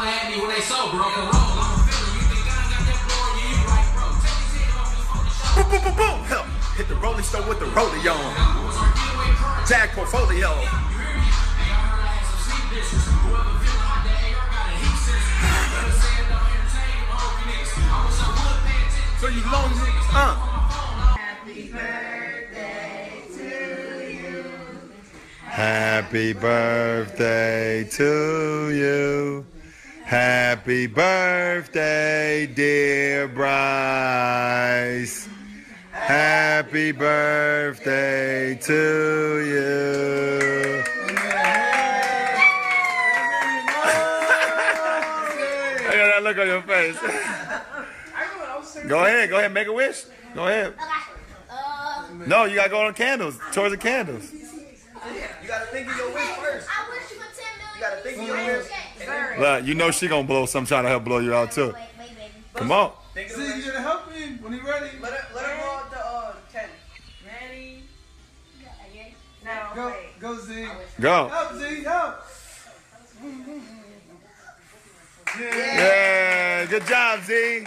holler at me when they sober. Roll, roll. I'm feeling. You think I got that glory? You right, bro. Take these head off before the. Boom, boom, boom, boom. Help. Hit the rolling stone with the rollie on. Jag portfolio. So you long, uh. Happy birthday to you. Happy birthday, dear Bryce. Happy birthday to you. I got that look on your face. Go ahead, go ahead, make a wish. Go ahead. No, you gotta go on candles, towards the candles. You gotta think of your wish first. I wish you were 10 million. You gotta think of your wish. Look, you know she gonna blow some trying to help blow you out too. Wait, wait, baby. Come on. See, you wish. gotta help him when he ready. Let her, let her go out to uh, 10. Ready? Okay. No, Go, go Z. Go. Help Z, help. Yeah, good job, Z.